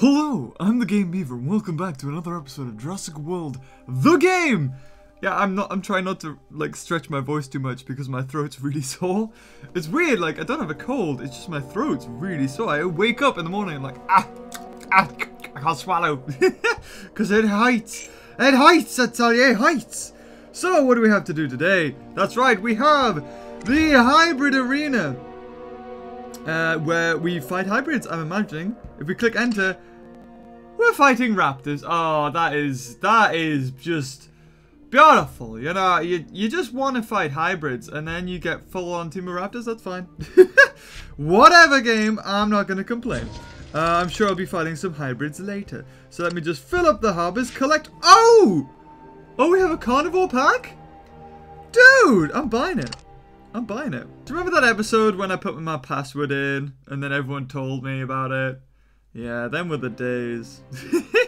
Hello, I'm the Game Beaver, and welcome back to another episode of Jurassic World, the game! Yeah, I'm not, I'm trying not to, like, stretch my voice too much because my throat's really sore. It's weird, like, I don't have a cold, it's just my throat's really sore. I wake up in the morning and like, ah, ah, I can't swallow. Because it hurts. It hurts, I tell you, it hurts. So, what do we have to do today? That's right, we have the Hybrid Arena. Uh, where we fight hybrids, I'm imagining. If we click enter, we're fighting raptors. Oh, that is, that is just beautiful. You know, you, you just want to fight hybrids and then you get full on team of raptors, that's fine. Whatever game, I'm not going to complain. Uh, I'm sure I'll be fighting some hybrids later. So let me just fill up the harbors, collect, oh! Oh, we have a carnivore pack? Dude, I'm buying it. I'm buying it. Do you remember that episode when I put my password in and then everyone told me about it? Yeah, them were the days.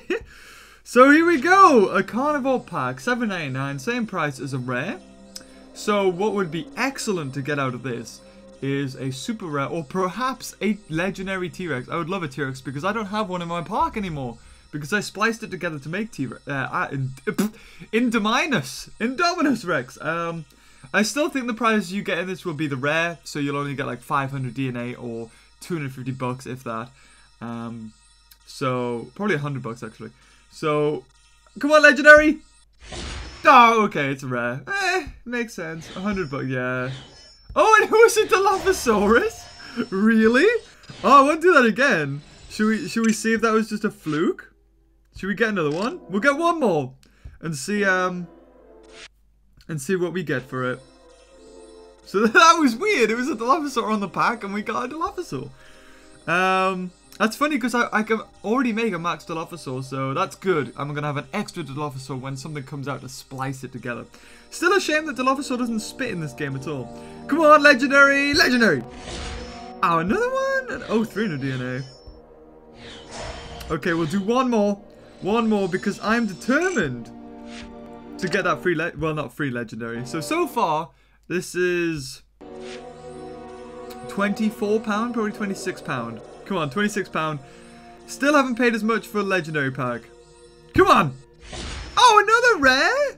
so here we go. A Carnivore pack, 7.99, same price as a rare. So what would be excellent to get out of this is a super rare or perhaps a legendary T-Rex. I would love a T-Rex because I don't have one in my park anymore because I spliced it together to make T-Rex. Uh, in, Indominus. Indominus Rex. Um... I still think the prize you get in this will be the rare, so you'll only get like 500 DNA or 250 bucks if that. Um, so probably a 100 bucks actually. So come on, legendary. Oh, okay, it's rare. Eh, makes sense. A 100 bucks, yeah. Oh, and who is it, Dilophosaurus? Really? Oh, I won't do that again. Should we? Should we see if that was just a fluke? Should we get another one? We'll get one more and see. Um, and see what we get for it. So that was weird. It was a Dilophosaur on the pack and we got a Dilophosaur. Um, that's funny because I, I can already make a max Dilophosaur, so that's good. I'm going to have an extra Dilophosaur when something comes out to splice it together. Still a shame that Dilophosaur doesn't spit in this game at all. Come on, Legendary! Legendary! Oh, another one? Oh, 300 DNA. Okay, we'll do one more. One more because I'm determined to get that free, well, not free legendary. So, so far, this is £24, probably £26. Come on, £26. Still haven't paid as much for a legendary pack. Come on! Oh, another rare?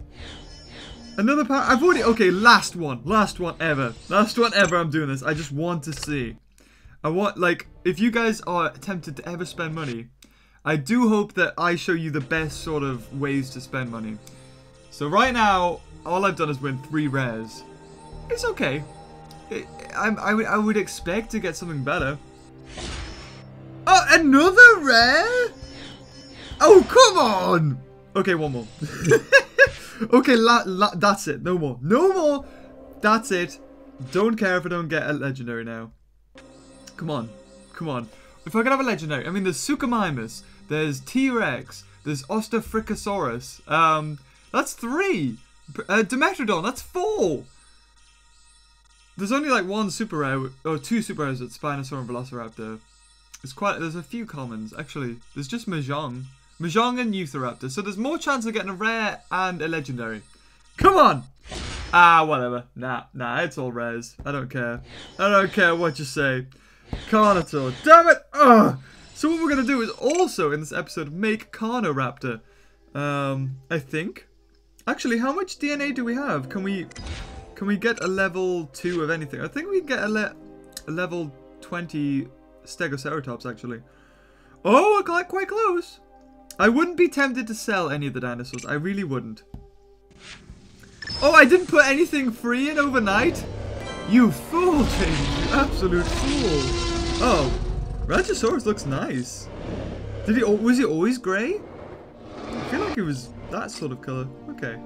Another pack? I've already... Okay, last one. Last one ever. Last one ever I'm doing this. I just want to see. I want, like, if you guys are tempted to ever spend money, I do hope that I show you the best sort of ways to spend money. So right now, all I've done is win three rares. It's okay. I, I, I would expect to get something better. Oh, another rare? Oh, come on! Okay, one more. okay, that's it. No more. No more. That's it. Don't care if I don't get a legendary now. Come on. Come on. If I could have a legendary. I mean, there's Suchomimus. There's T-Rex. There's Ostafrikasaurus. Um, that's three. Uh, Dimetrodon, that's four. There's only like one super rare, or two super rares at Spinosaur and Velociraptor. It's quite, there's a few commons. Actually, there's just Mahjong. Mahjong and Utahraptor. So there's more chance of getting a rare and a legendary. Come on! Ah, whatever. Nah, nah, it's all rares. I don't care. I don't care what you say. Carnotaur. Damn it! Ugh! So what we're going to do is also, in this episode, make Carnoraptor. Um, I think. Actually, how much DNA do we have? Can we can we get a level 2 of anything? I think we get a, le a level 20 Stegoceratops, actually. Oh, I got quite close. I wouldn't be tempted to sell any of the dinosaurs. I really wouldn't. Oh, I didn't put anything free in overnight? You fool, James. You absolute fool. Oh, Rajasaurus looks nice. Did he? Was he always grey? I feel like it was that sort of colour. Okay.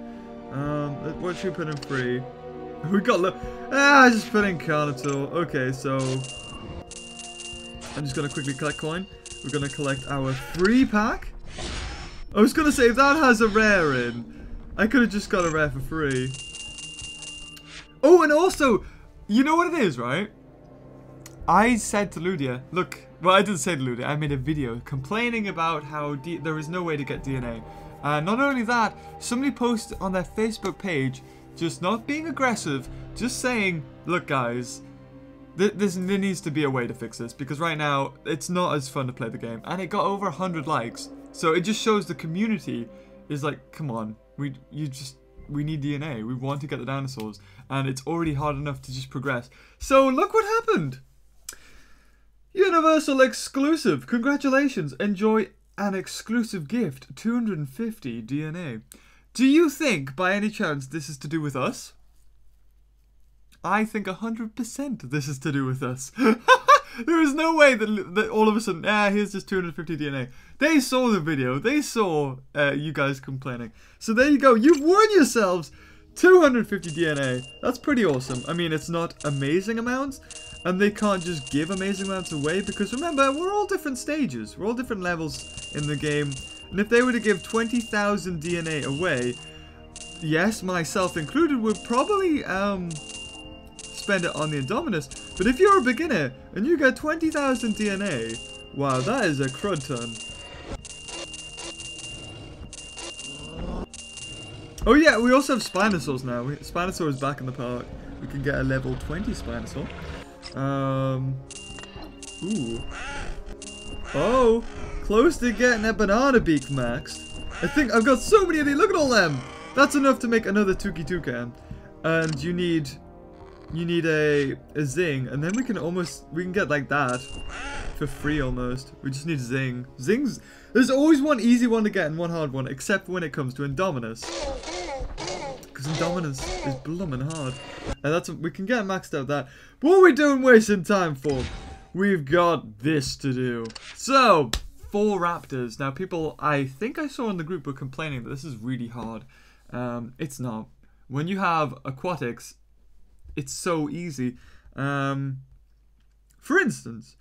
Um, what should we put in free? We got look. Ah, I just put in Carnotaur. Okay, so I'm just gonna quickly collect coin. We're gonna collect our free pack. I was gonna say if that has a rare in, I could have just got a rare for free. Oh, and also, you know what it is, right? I said to Ludia, look, well, I didn't say to Ludia, I made a video complaining about how there is no way to get DNA. Uh, not only that, somebody posted on their Facebook page, just not being aggressive, just saying, look guys, Th this, there needs to be a way to fix this because right now it's not as fun to play the game, and it got over 100 likes. So it just shows the community is like, come on, we you just we need DNA. We want to get the dinosaurs, and it's already hard enough to just progress. So look what happened. Universal exclusive. Congratulations. Enjoy an exclusive gift. 250 DNA. Do you think, by any chance, this is to do with us? I think 100% this is to do with us. there is no way that, that all of a sudden, ah, here's just 250 DNA. They saw the video. They saw uh, you guys complaining. So there you go. You've won yourselves 250 DNA. That's pretty awesome. I mean, it's not amazing amounts, and they can't just give amazing amounts away because remember, we're all different stages. We're all different levels in the game. And if they were to give 20,000 DNA away, yes, myself included, would probably um, spend it on the Indominus. But if you're a beginner and you get 20,000 DNA, wow, that is a crud ton. Oh yeah, we also have Spinosaurs now. Spinosaur is back in the park. We can get a level 20 Spinosaur. Um, ooh. Oh, close to getting a banana beak maxed. I think I've got so many of these. Look at all them. That's enough to make another Tuki Toucan. And you need you need a, a zing, and then we can almost, we can get like that for free almost. We just need zing. Zing's, there's always one easy one to get and one hard one, except when it comes to Indominus. Because Indominus is bloomin' hard. And that's, we can get maxed out that. What are we doing wasting time for? We've got this to do. So, four raptors. Now people, I think I saw in the group were complaining that this is really hard. Um, it's not. When you have aquatics, it's so easy. Um, for instance,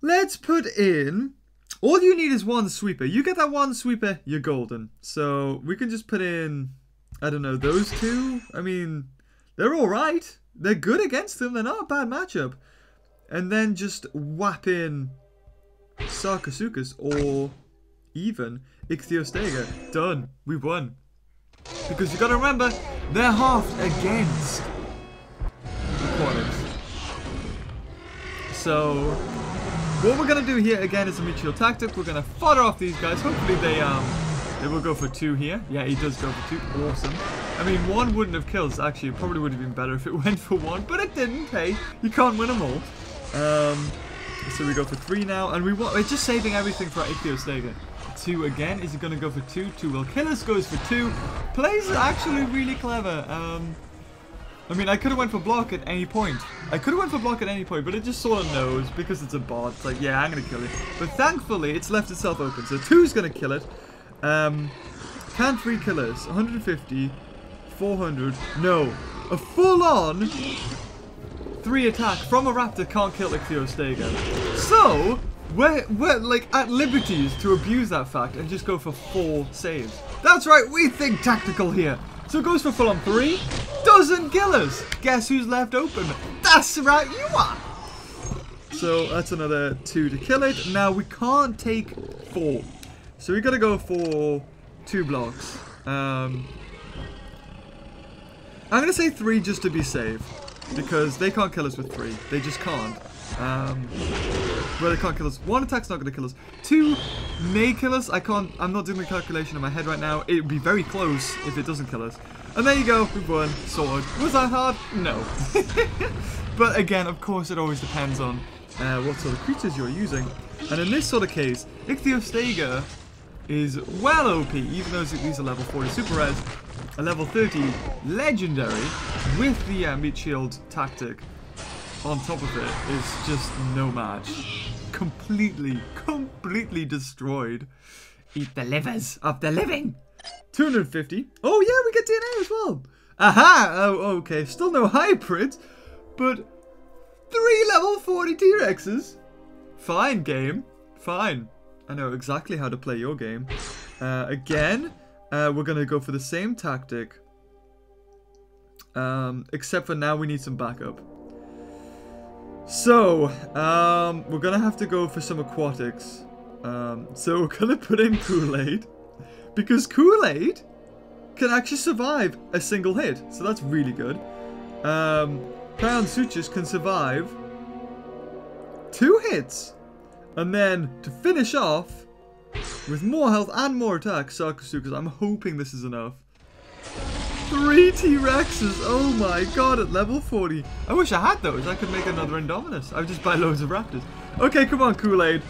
let's put in. All you need is one sweeper. You get that one sweeper, you're golden. So we can just put in, I don't know, those two. I mean, they're all right. They're good against them. They're not a bad matchup. And then just whap in Sarcosuchus or even Ichthyostega. Done. We won. Because you gotta remember, they're half against So, what we're gonna do here again is a mutual tactic. We're gonna fodder off these guys. Hopefully they um they will go for two here. Yeah, he does go for two. Awesome. I mean, one wouldn't have killed. Actually, it probably would have been better if it went for one, but it didn't. Hey, you can't win them all. Um, so we go for three now, and we want. We're just saving everything for Ichthyostega. Two again. Is he going to go for two? Two will kill us. Goes for two. Plays actually really clever. Um, I mean, I could have went for block at any point. I could have went for block at any point, but it just sort of knows because it's a bot. It's like, yeah, I'm going to kill it. But thankfully, it's left itself open. So two's going to kill it. Um, can three kill us? 150, 400. No. A full-on three attack from a raptor can't kill Ichthyostega. So, we're, we're like at liberties to abuse that fact and just go for four saves. That's right, we think tactical here. So it goes for full on three. Doesn't kill us. Guess who's left open? That's right, you are. So that's another two to kill it. Now we can't take four. So we gotta go for two blocks. Um, I'm gonna say three just to be safe. Because they can't kill us with three. They just can't. Um, well, they can't kill us. One attack's not going to kill us. Two may kill us. I can't. I'm not doing the calculation in my head right now. It would be very close if it doesn't kill us. And there you go. We've won. Sword. Was that hard? No. but again, of course, it always depends on uh, what sort of creatures you're using. And in this sort of case, Ichthyostega is well OP, even though these are level 40 super res, a level 30 legendary with the uh, meat shield tactic on top of it is just no match. Completely, completely destroyed. Eat the livers of the living. 250. Oh yeah, we get DNA as well. Aha! Oh, okay. Still no hybrids, but three level 40 T-Rexes. Fine, game. Fine. I know exactly how to play your game. Uh, again, uh, we're going to go for the same tactic. Um, except for now we need some backup. So, um, we're gonna have to go for some aquatics. Um, so we're gonna put in Kool-Aid. Because Kool-Aid can actually survive a single hit. So that's really good. Um, Prionosuchus can survive two hits. And then to finish off with more health and more attack, Sarcosuchus. I'm hoping this is enough. Three T-Rexes! Oh my god, at level 40. I wish I had those. I could make another Indominus. I would just buy loads of Raptors. Okay, come on, Kool-Aid.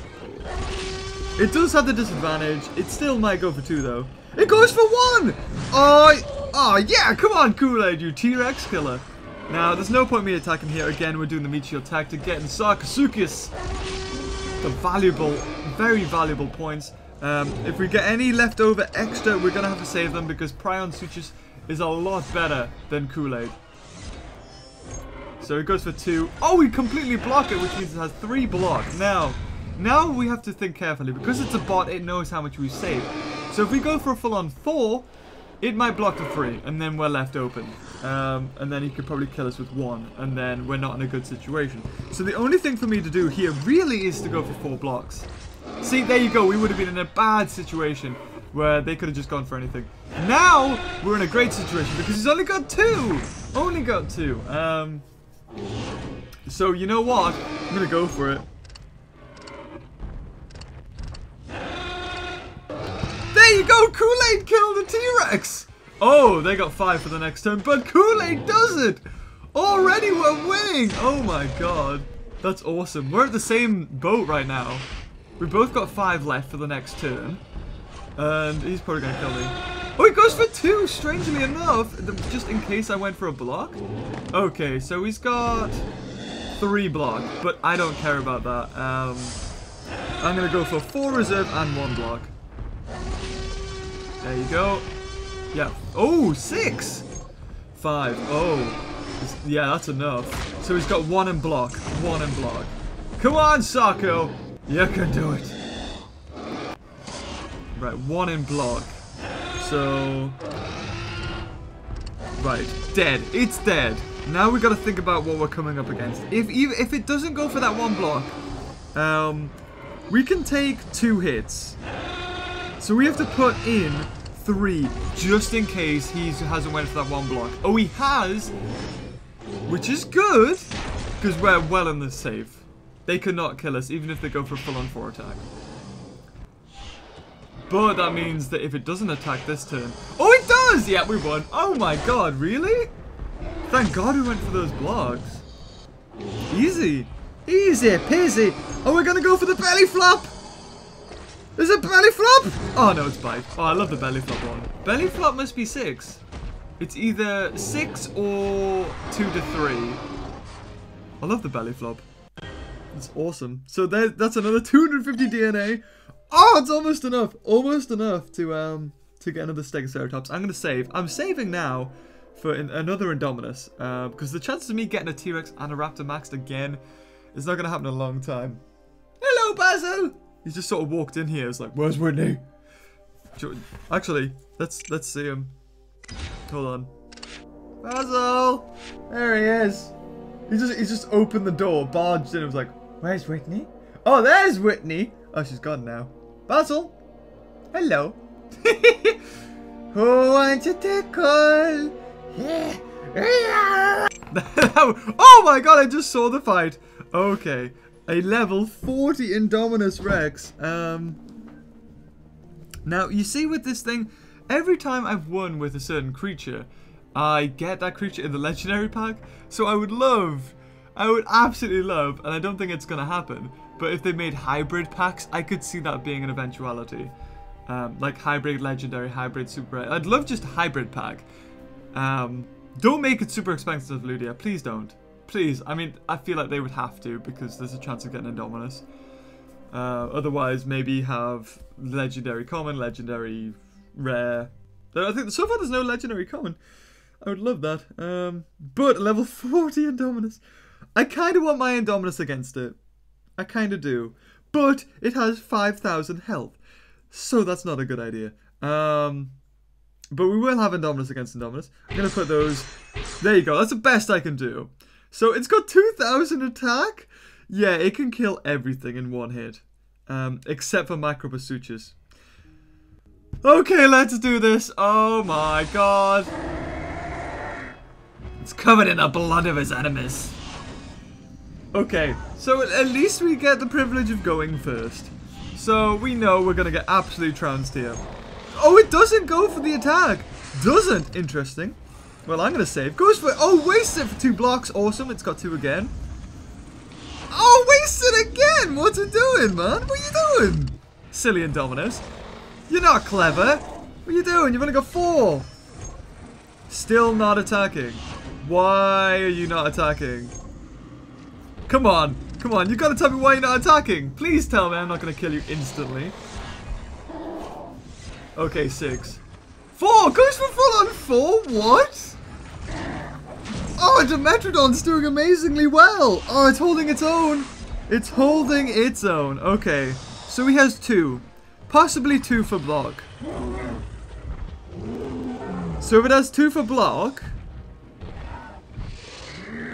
It does have the disadvantage. It still might go for two, though. It goes for one! Oh, oh yeah, come on, Kool-Aid, you T-Rex killer. Now, there's no point me attacking here. Again, we're doing the shield tactic, getting Sarcosuchus the valuable, very valuable points. Um, if we get any leftover extra, we're going to have to save them because Prionosuchus is a lot better than Kool-Aid. So it goes for two. Oh, we completely block it, which means it has three blocks. Now, now we have to think carefully. Because it's a bot, it knows how much we save. So if we go for a full-on four, it might block the three, and then we're left open. Um, and then he could probably kill us with one, and then we're not in a good situation. So the only thing for me to do here really is to go for four blocks. See, there you go. We would have been in a bad situation where they could have just gone for anything. Now, we're in a great situation because he's only got two. Only got two. Um, so, you know what? I'm going to go for it. There you go! Kool-Aid killed the T-Rex! Oh, they got five for the next turn, but Kool-Aid does it! Already we're winning! Oh my god. That's awesome. We're at the same boat right now. We both got five left for the next turn. And he's probably going to kill me. Oh, he goes for two, strangely enough. Just in case I went for a block. Okay, so he's got three block, but I don't care about that. Um, I'm going to go for four reserve and one block. There you go. Yeah. Oh, six. Five. Oh. Yeah, that's enough. So he's got one in block. One in block. Come on, Sako. You can do it. Right, one in block. So... Right, dead. It's dead. Now we got to think about what we're coming up against. If if it doesn't go for that one block, um, we can take two hits. So we have to put in three, just in case he hasn't went for that one block. Oh, he has, which is good, because we're well in the safe. They cannot kill us, even if they go for full-on four attack. But that means that if it doesn't attack this turn... Oh, it does! Yeah, we won. Oh my god, really? Thank god we went for those blocks. Easy. Easy peasy. Oh, we're gonna go for the belly flop! Is it belly flop? Oh no, it's bite. Oh, I love the belly flop one. Belly flop must be six. It's either six or two to three. I love the belly flop. It's awesome. So there, that's another 250 DNA. Oh, it's almost enough. Almost enough to um to get another Stegoceratops. I'm gonna save. I'm saving now for another Indominus uh, because the chances of me getting a T-Rex and a Raptor maxed again is not gonna happen in a long time. Hello, Basil. He's just sort of walked in here. It's like, where's Whitney? Actually, let's let's see him. Hold on. Basil! There he is. He just he just opened the door, barged in, and was like, Where's Whitney? Oh, there's Whitney! Oh, she's gone now. Basil! Hello. Who wants a tickle? oh my god, I just saw the fight. Okay a level 40 Indominus Rex. Um, now, you see with this thing, every time I've won with a certain creature, I get that creature in the legendary pack. So I would love, I would absolutely love, and I don't think it's going to happen, but if they made hybrid packs, I could see that being an eventuality. Um, like hybrid legendary, hybrid super. I'd love just a hybrid pack. Um, don't make it super expensive, Ludia. Please don't. Please, I mean, I feel like they would have to because there's a chance of getting Indominus. Uh, otherwise, maybe have legendary common, legendary rare. I think so far there's no legendary common. I would love that. Um, but level 40 Indominus. I kind of want my Indominus against it. I kind of do. But it has 5,000 health. So that's not a good idea. Um, but we will have Indominus against Indominus. I'm going to put those... There you go. That's the best I can do. So it's got 2000 attack. Yeah, it can kill everything in one hit. Um, except for Microbasuchus. Okay, let's do this. Oh my god. It's covered in the blood of his enemies. Okay, so at least we get the privilege of going first. So we know we're going to get absolutely trounced here. Oh, it doesn't go for the attack. Doesn't. Interesting. Well, I'm going to save. Goes for... Oh, wastes it for two blocks. Awesome. It's got two again. Oh, wasted again. What's it doing, man? What are you doing? Silly Indominus. You're not clever. What are you doing? You've only got four. Still not attacking. Why are you not attacking? Come on. Come on. You've gotta tell me why you're not attacking. Please tell me I'm not gonna kill you instantly. Okay, six. Four! Goes for full on four? What? Oh, Dimetrodon's doing amazingly well. Oh, it's holding its own. It's holding its own. Okay. So he has two. Possibly two for block. So if it has two for block,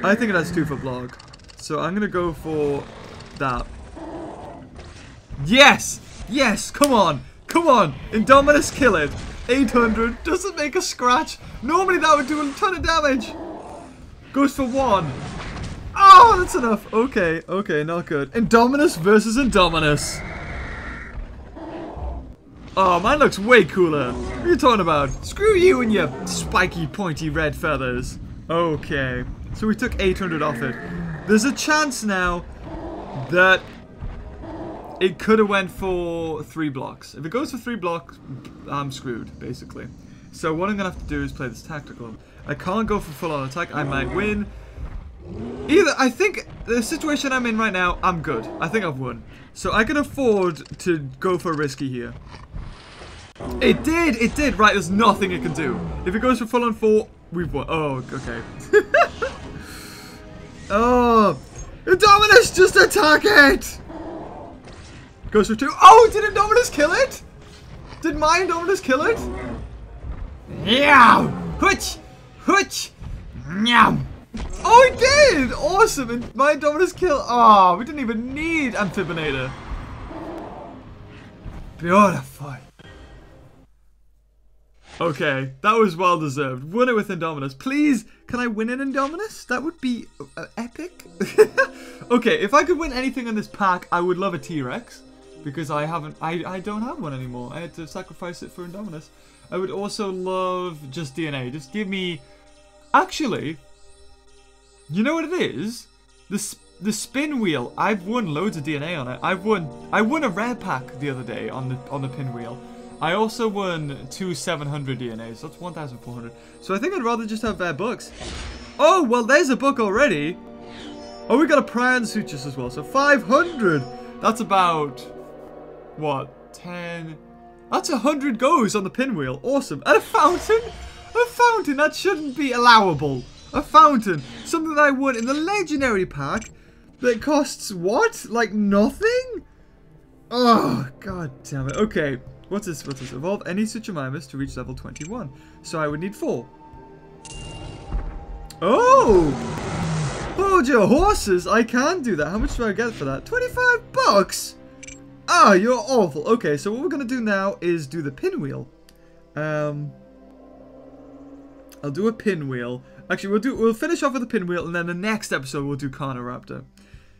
I think it has two for block. So I'm going to go for that. Yes! Yes! Come on! Come on! Indominus kill it! 800 doesn't make a scratch. Normally that would do a ton of damage. Goes for one. Oh, that's enough. Okay, okay, not good. Indominus versus Indominus. Oh, mine looks way cooler. What are you talking about? Screw you and your spiky, pointy red feathers. Okay. So we took 800 off it. There's a chance now that it could have went for three blocks. If it goes for three blocks, I'm screwed, basically. So what I'm going to have to do is play this tactical. I can't go for full-on attack. I might win. Either, I think the situation I'm in right now, I'm good. I think I've won. So I can afford to go for risky here. It did! It did! Right, there's nothing it can do. If it goes for full on four, we've won. Oh, okay. oh! Indominus, just attack it! Goes for two. Oh, did Indominus kill it? Did my Indominus kill it? Yeah! Hutch! Hutch! Meow! Oh, it did! Awesome! And my Indominus kill. Oh, we didn't even need Amphibinator. Beautiful. Okay, that was well deserved. Won it with Indominus. Please, can I win an Indominus? That would be uh, epic. okay, if I could win anything in this pack, I would love a T-Rex. Because I haven't, I, I don't have one anymore. I had to sacrifice it for Indominus. I would also love just DNA. Just give me... Actually, you know what it is? The, the spin wheel. I've won loads of DNA on it. I've won... I won a rare pack the other day on the on the pinwheel. I also won two 700 DNAs. So that's 1,400. So I think I'd rather just have bad books. Oh, well, there's a book already. Oh, we got a Prionosuchus as well. So 500. That's about, what, 10? That's 100 goes on the pinwheel. Awesome. And a fountain? A fountain? That shouldn't be allowable. A fountain. Something that I won in the legendary pack that costs what? Like nothing? Oh, god damn it. Okay. What's this? What's this? Evolve any Suchomimus to reach level 21. So I would need four. Oh! Hold your horses! I can do that. How much do I get for that? 25 bucks? Ah, you're awful. Okay, so what we're going to do now is do the pinwheel. Um, I'll do a pinwheel. Actually, we'll do we'll finish off with the pinwheel, and then the next episode we'll do Carniraptor.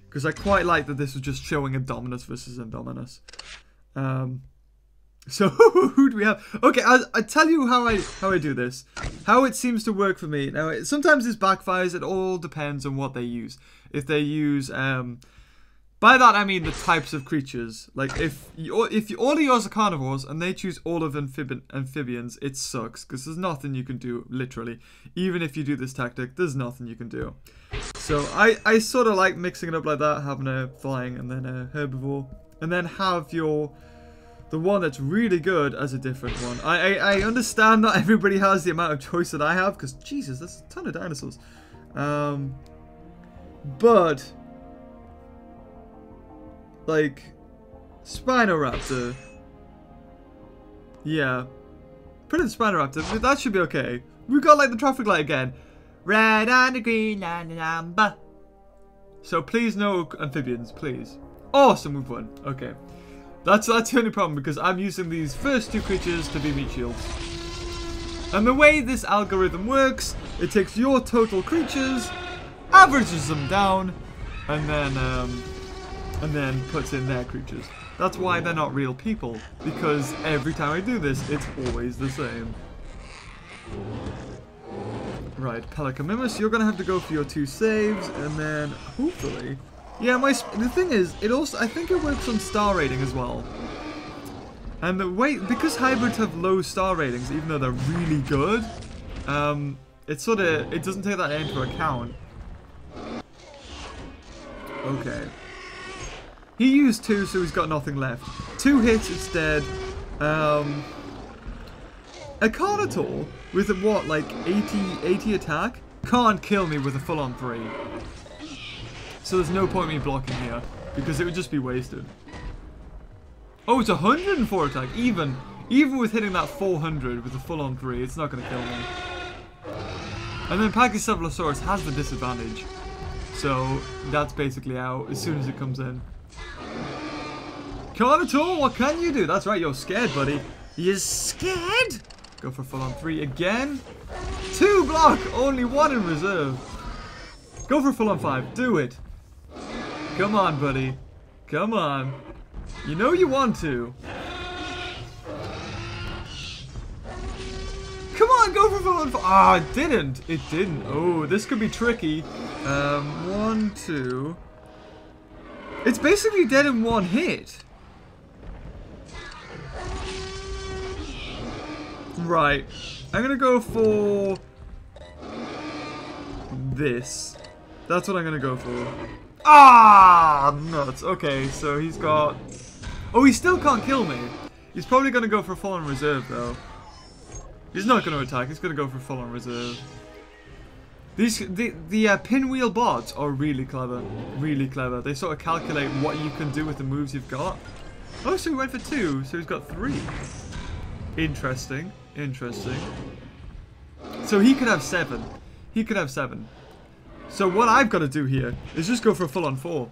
Because I quite like that this was just showing Indominus versus Indominus. Um, so who do we have? Okay, I I tell you how I how I do this, how it seems to work for me. Now it, sometimes this backfires. It all depends on what they use. If they use um, by that I mean the types of creatures. Like if you if you, all of yours are carnivores and they choose all of amphib amphibians, it sucks because there's nothing you can do literally. Even if you do this tactic, there's nothing you can do. So I I sort of like mixing it up like that, having a flying and then a herbivore, and then have your the one that's really good as a different one. I, I, I understand not everybody has the amount of choice that I have, because Jesus, that's a ton of dinosaurs. Um, but, like, Spinoraptor. Yeah. Put in Spinoraptor, that should be okay. We've got, like, the traffic light again. Red and the green and the amber. So please no amphibians, please. Awesome, we've won. Okay. That's, that's the only problem, because I'm using these first two creatures to be meat shields. And the way this algorithm works It takes your total creatures, averages them down, and then um, and then puts in their creatures. That's why they're not real people, because every time I do this, it's always the same. Right, Pelecanimimus, you're gonna have to go for your two saves, and then hopefully, yeah. My the thing is, it also I think it works on star rating as well. And the way because hybrids have low star ratings, even though they're really good, um, it sort of it doesn't take that into account. Okay. He used two, so he's got nothing left. Two hits, it's dead. Um, a Carnotaur with a, what, like 80, 80 attack can't kill me with a full-on three. So there's no point me blocking here because it would just be wasted. Oh, it's 104 attack. Even, even with hitting that 400 with a full-on three, it's not going to kill me. And then Pachycephalosaurus has the disadvantage. So that's basically out as soon as it comes in. Carnotaur, what can you do? That's right, you're scared, buddy. You're scared? Go for full on three again. Two block, only one in reserve. Go for full on five, do it. Come on, buddy. Come on. You know you want to. Come on, go for full. Ah, it didn't. It didn't. Oh, this could be tricky. Um, one, two. It's basically dead in one hit. Right. I'm gonna go for this. That's what I'm gonna go for. Ah, nuts. Okay, so he's got... Oh, he still can't kill me. He's probably gonna go for full on reserve, though. He's not gonna attack. He's gonna go for full on reserve. These the the uh, pinwheel bots are really clever, really clever. They sort of calculate what you can do with the moves you've got. Oh, so he went for two, so he's got three. Interesting. Interesting. So he could have seven. He could have seven. So what I've got to do here is just go for a full-on four.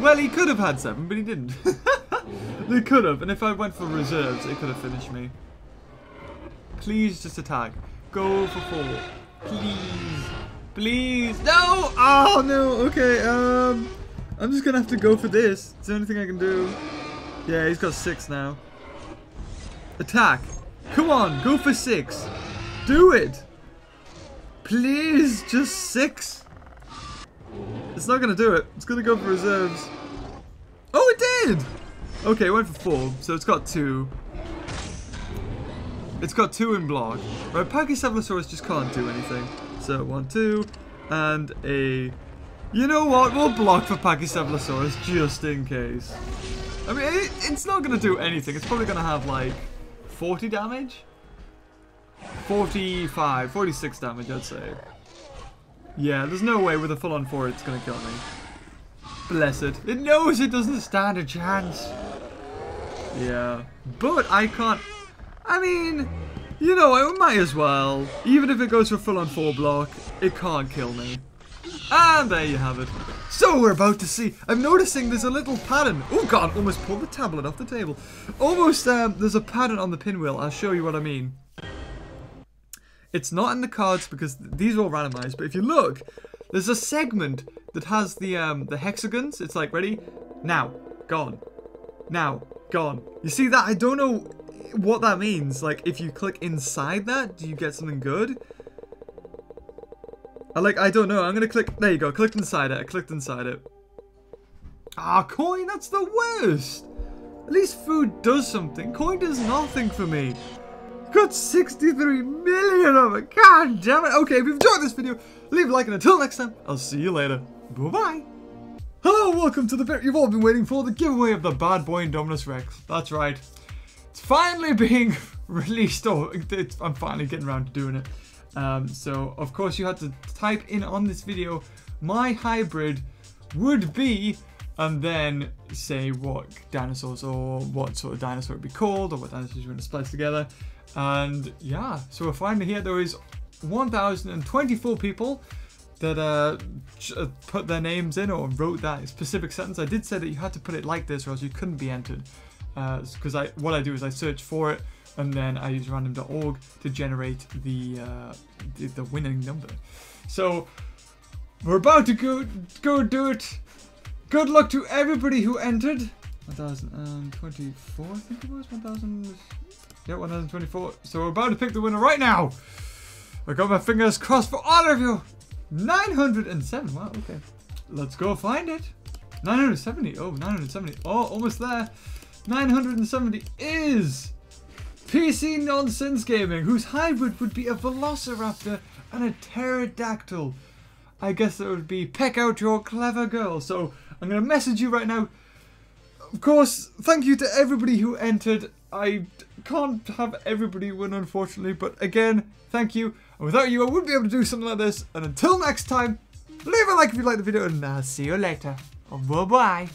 Well, he could have had seven, but he didn't. they could have, and if I went for reserves, it could have finished me. Please just attack. Go for four. Please. Please. No! Oh, no. Okay, um... I'm just gonna have to go for this. It's the only thing I can do. Yeah, he's got six now. Attack. Come on, go for six. Do it. Please, just six. It's not going to do it. It's going to go for reserves. Oh, it did. Okay, it went for four, so it's got two. It's got two in block. Right, Pachycephalosaurus just can't do anything. So, one, two, and a... You know what? We'll block for Pachycephalosaurus just in case. I mean, it, it's not going to do anything. It's probably going to have, like, 40 damage? 45, 46 damage, I'd say. Yeah, there's no way with a full-on 4 it's gonna kill me. Bless it. It knows it doesn't stand a chance. Yeah. But I can't... I mean... You know, I might as well. Even if it goes for full-on 4 block, it can't kill me. And there you have it. So we're about to see. I'm noticing there's a little pattern. Oh god, almost pulled the tablet off the table. Almost, um, there's a pattern on the pinwheel. I'll show you what I mean. It's not in the cards because these are all randomized, but if you look, there's a segment that has the um, the hexagons. It's like, ready? Now, gone. Now, gone. You see that? I don't know what that means. Like, if you click inside that, do you get something good? I like, I don't know. I'm gonna click, there you go. Clicked inside it. I clicked inside it. Ah, coin, that's the worst. At least food does something. Coin does nothing for me. Got 63 million of it. God damn it. Okay, if you've enjoyed this video, leave a like and until next time, I'll see you later. Bye-bye. Hello, welcome to the bit you've all been waiting for, the giveaway of the bad boy Indominus Rex. That's right. It's finally being released. Oh, I'm finally getting around to doing it. Um, so, of course, you had to type in on this video, my hybrid would be, and then say what dinosaurs or what sort of dinosaur it would be called, or what dinosaurs you want to splice together. And yeah, so we're finally here. There is 1,024 people that uh, uh, put their names in or wrote that specific sentence. I did say that you had to put it like this or else you couldn't be entered. because I what I do is I search for it and then I use random.org to generate the, uh, the the winning number. So we're about to go go do it. Good luck to everybody who entered. 1024, I think it was 1000. Yeah, 1024. So we're about to pick the winner right now. I got my fingers crossed for all of you. 907. Wow. Okay. Let's go find it. 970. Oh, 970. Oh, almost there. 970 is PC Nonsense Gaming, whose hybrid would be a Velociraptor and a Pterodactyl. I guess that would be peck out your clever girl. So I'm going to message you right now. Of course, thank you to everybody who entered. I can't have everybody win, unfortunately, but again, thank you. And without you, I wouldn't be able to do something like this. And until next time, leave a like if you liked the video, and I'll see you later. Bye-bye.